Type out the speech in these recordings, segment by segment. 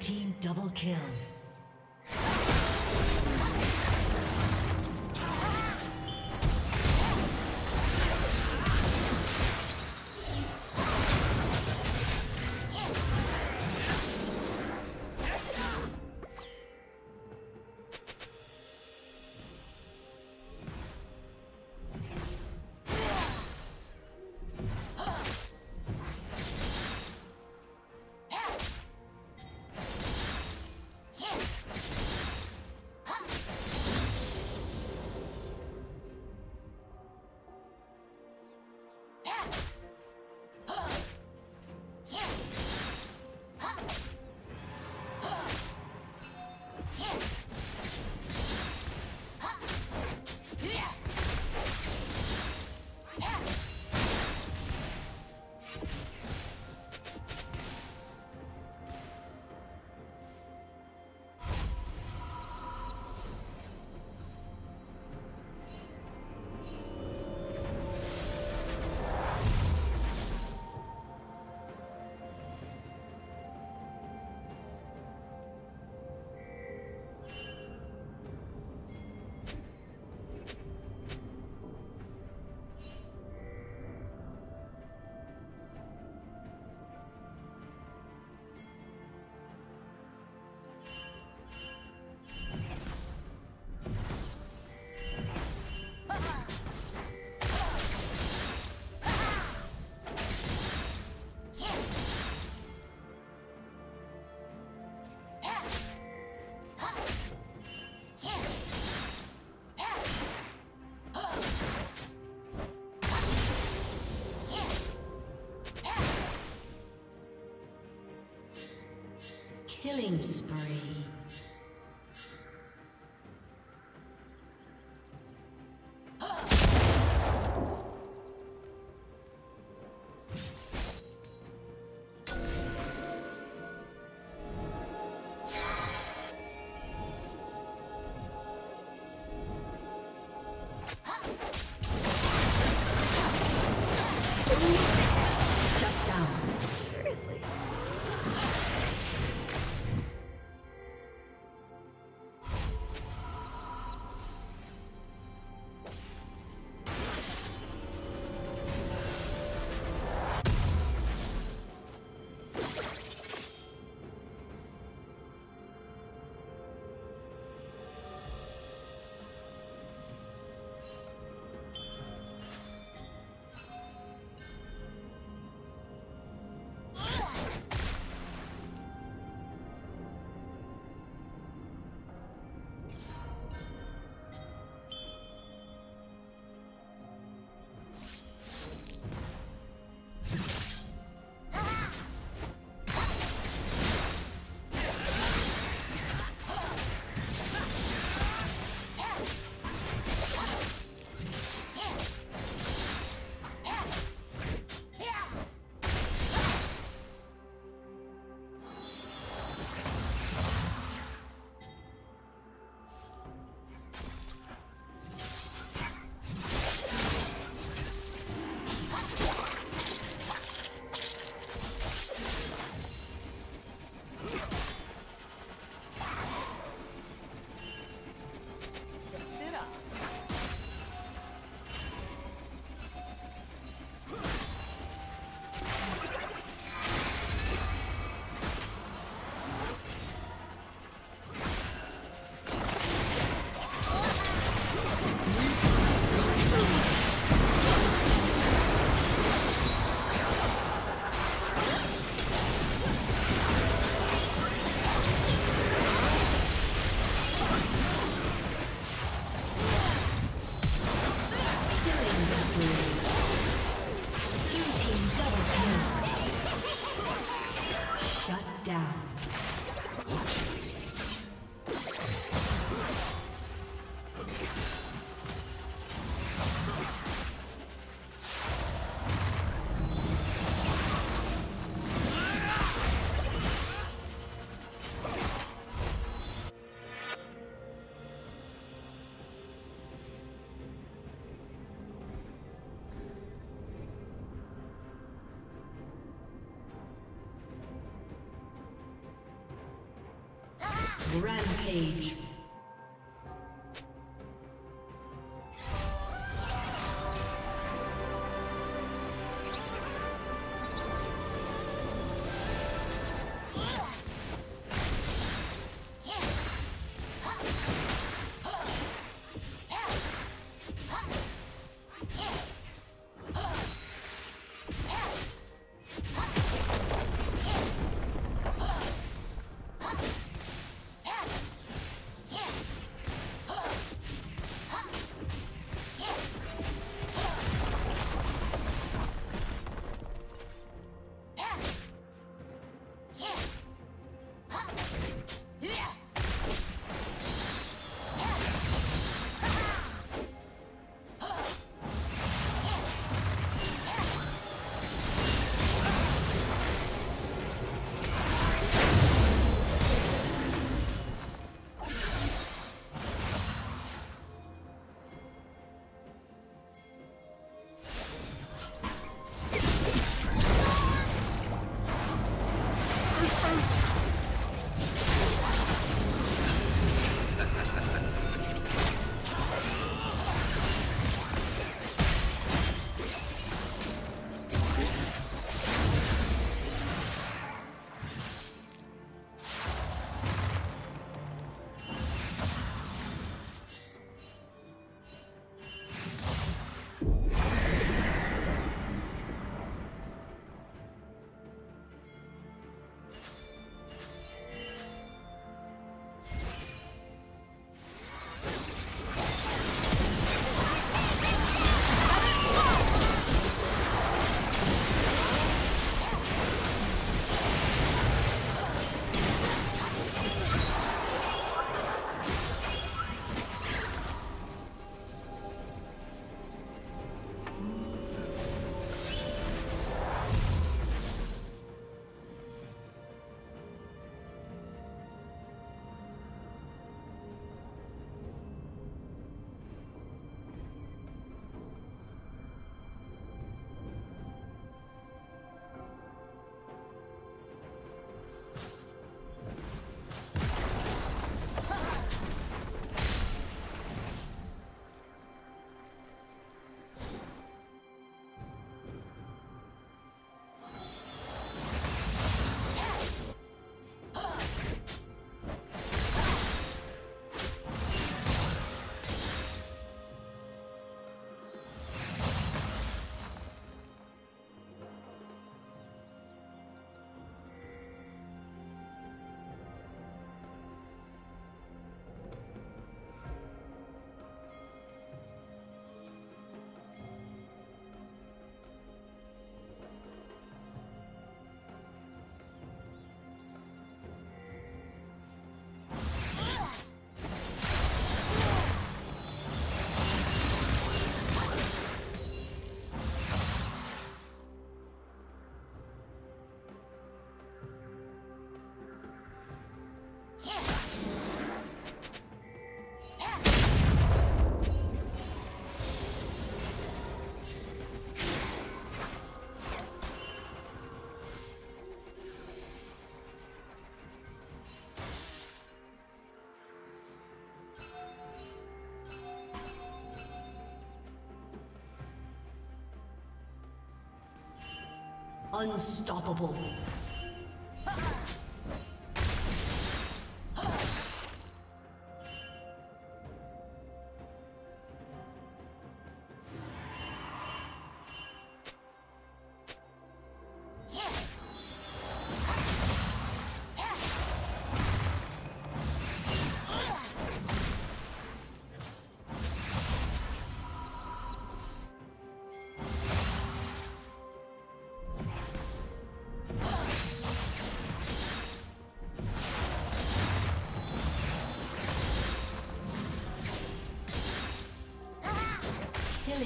Team double kill. Killing spree. Rampage. Unstoppable.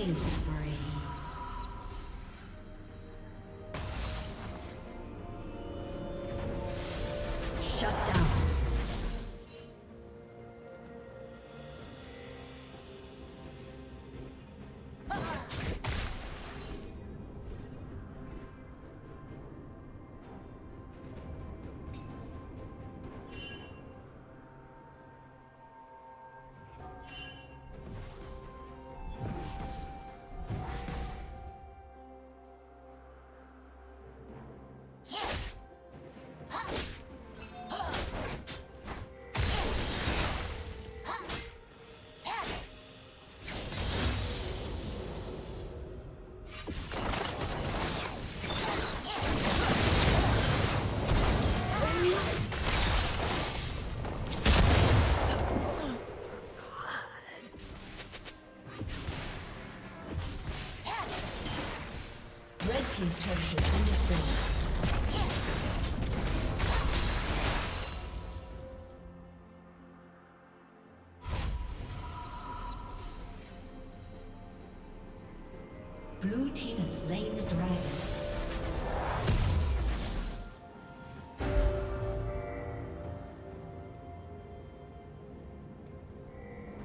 Killing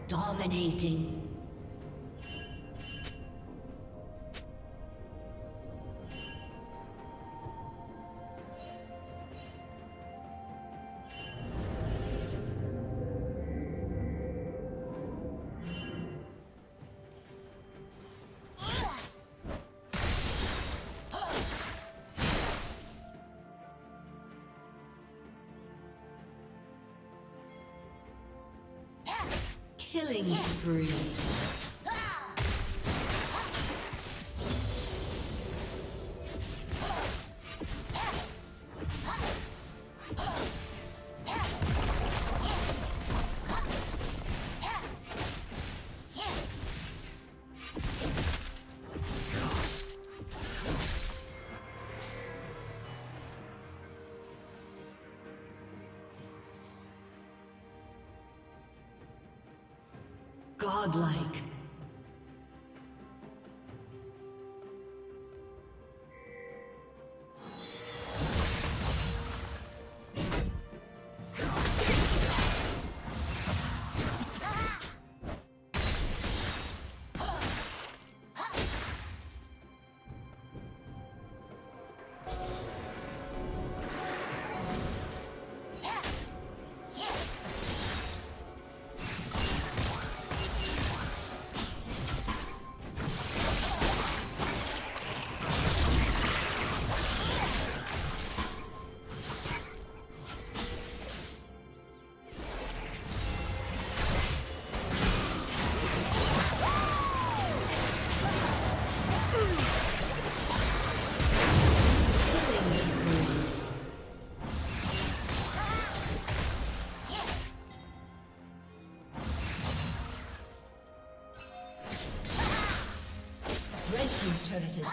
Dominating. Killing spree.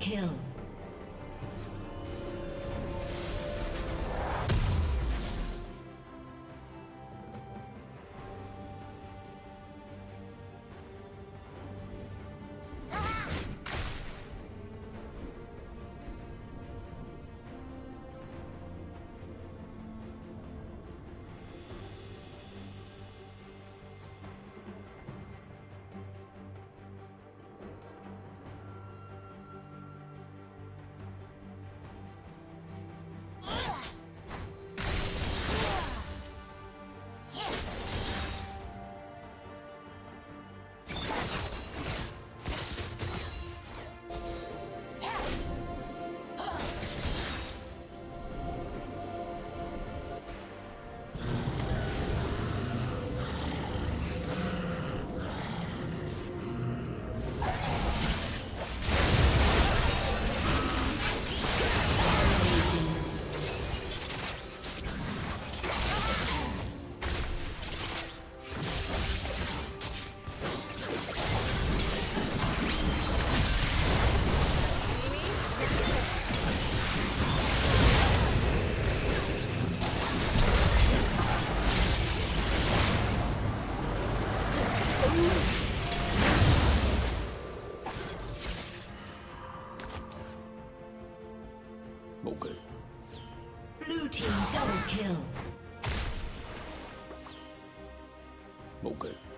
Kill. Okay.